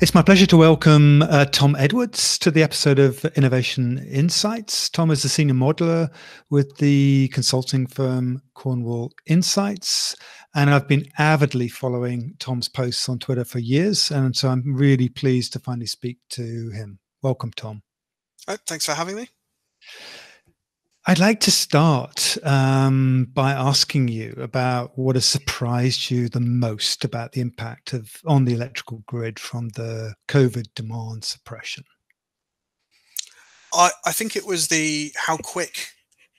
It's my pleasure to welcome uh, Tom Edwards to the episode of Innovation Insights. Tom is a senior modeler with the consulting firm Cornwall Insights. And I've been avidly following Tom's posts on Twitter for years. And so I'm really pleased to finally speak to him. Welcome, Tom. Oh, thanks for having me. I'd like to start um, by asking you about what has surprised you the most about the impact of on the electrical grid from the COVID demand suppression. I, I think it was the how quick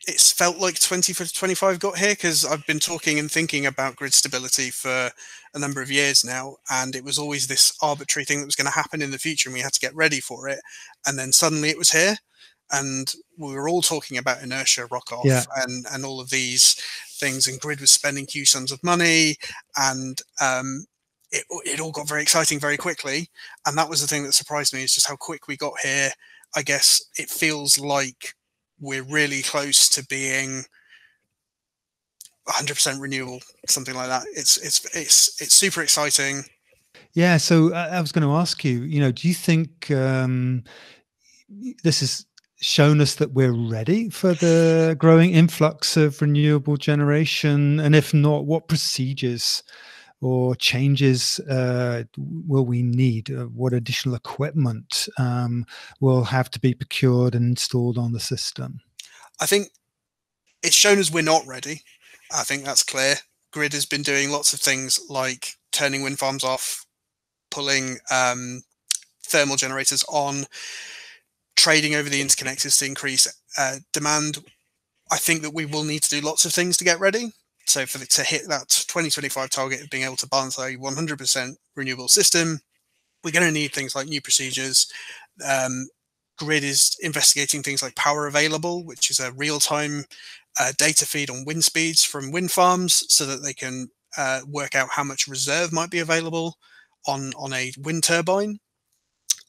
it's felt like 20 for 25 got here because I've been talking and thinking about grid stability for a number of years now, and it was always this arbitrary thing that was going to happen in the future, and we had to get ready for it. And then suddenly it was here and we were all talking about inertia RoCoF yeah. and and all of these things and grid was spending huge sums of money and um, it, it all got very exciting very quickly and that was the thing that surprised me is just how quick we got here. I guess it feels like we're really close to being 100% renewable something like that. It's it's it's it's super exciting. Yeah so uh, i was going to ask you you know do you think um, this is shown us that we're ready for the growing influx of renewable generation? And if not, what procedures or changes uh, will we need? Uh, what additional equipment um, will have to be procured and installed on the system? I think it's shown us we're not ready. I think that's clear. Grid has been doing lots of things like turning wind farms off, pulling um, thermal generators on, trading over the interconnectors to increase uh, demand. I think that we will need to do lots of things to get ready. So for the, to hit that 2025 target of being able to balance a 100% renewable system, we're going to need things like new procedures. Um, Grid is investigating things like power available, which is a real-time uh, data feed on wind speeds from wind farms, so that they can uh, work out how much reserve might be available on on a wind turbine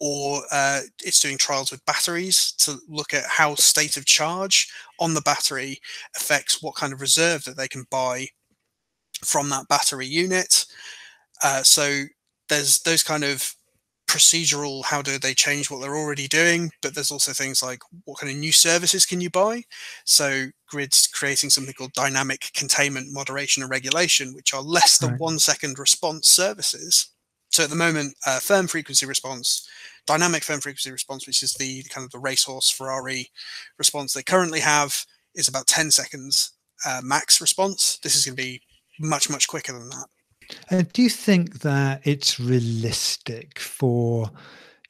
or uh, it's doing trials with batteries to look at how state of charge on the battery affects what kind of reserve that they can buy from that battery unit. Uh, so there's those kind of procedural how do they change what they're already doing but there's also things like what kind of new services can you buy so grids creating something called dynamic containment moderation and regulation which are less than right. one second response services so at the moment uh, firm frequency response dynamic firm frequency response, which is the kind of the racehorse Ferrari response they currently have, is about 10 seconds uh, max response. This is going to be much, much quicker than that. Uh, do you think that it's realistic for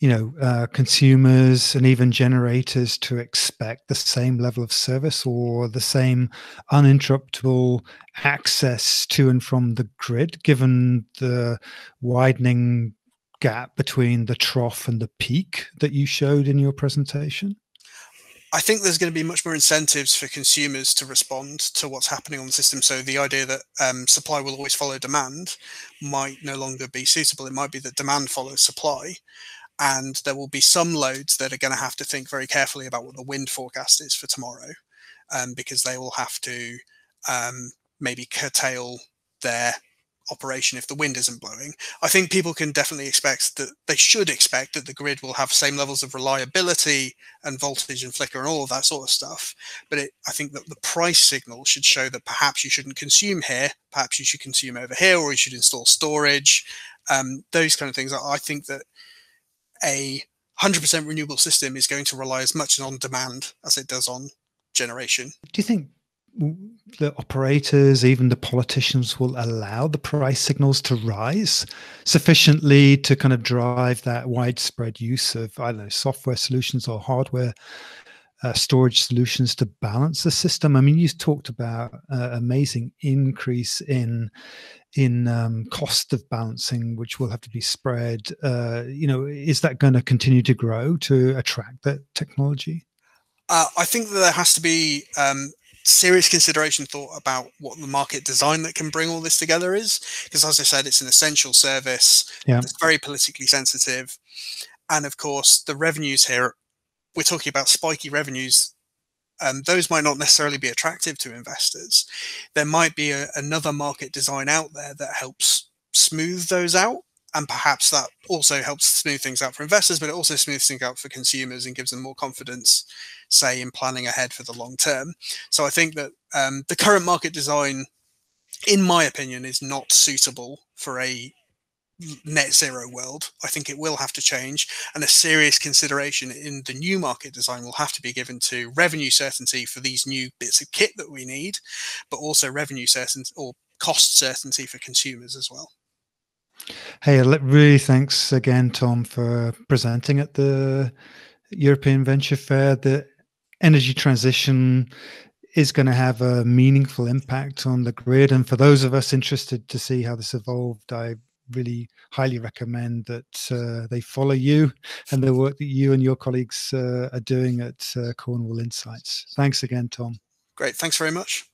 you know uh, consumers and even generators to expect the same level of service or the same uninterruptible access to and from the grid given the widening gap between the trough and the peak that you showed in your presentation? I think there's going to be much more incentives for consumers to respond to what's happening on the system. So the idea that um, supply will always follow demand might no longer be suitable. It might be that demand follows supply. And there will be some loads that are going to have to think very carefully about what the wind forecast is for tomorrow, um, because they will have to um, maybe curtail their operation if the wind isn't blowing. I think people can definitely expect that they should expect that the grid will have same levels of reliability and voltage and flicker and all of that sort of stuff. But it, I think that the price signal should show that perhaps you shouldn't consume here, perhaps you should consume over here, or you should install storage. Um, those kind of things. I think that a 100% renewable system is going to rely as much on demand as it does on generation. Do you think the operators, even the politicians, will allow the price signals to rise sufficiently to kind of drive that widespread use of I don't know software solutions or hardware uh, storage solutions to balance the system. I mean, you talked about uh, amazing increase in in um, cost of balancing, which will have to be spread. Uh, you know, is that going to continue to grow to attract that technology? Uh, I think that there has to be um, serious consideration thought about what the market design that can bring all this together is because as i said it's an essential service yeah. it's very politically sensitive and of course the revenues here we're talking about spiky revenues and those might not necessarily be attractive to investors there might be a, another market design out there that helps smooth those out and perhaps that also helps smooth things out for investors, but it also smooths things out for consumers and gives them more confidence, say, in planning ahead for the long term. So I think that um, the current market design, in my opinion, is not suitable for a net zero world. I think it will have to change, and a serious consideration in the new market design will have to be given to revenue certainty for these new bits of kit that we need, but also revenue certainty or cost certainty for consumers as well. Hey, really thanks again, Tom, for presenting at the European Venture Fair. The energy transition is going to have a meaningful impact on the grid. And for those of us interested to see how this evolved, I really highly recommend that uh, they follow you and the work that you and your colleagues uh, are doing at uh, Cornwall Insights. Thanks again, Tom. Great. Thanks very much.